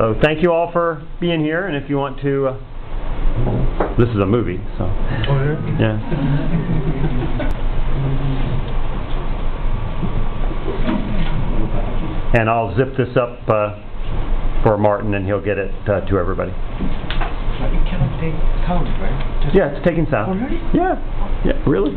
So thank you all for being here, and if you want to, uh, this is a movie, so, oh, yeah. And I'll zip this up uh, for Martin, and he'll get it uh, to everybody. You cannot take sound, right? Just- Yeah, it's taking sound. Oh, Already? Yeah, yeah, really.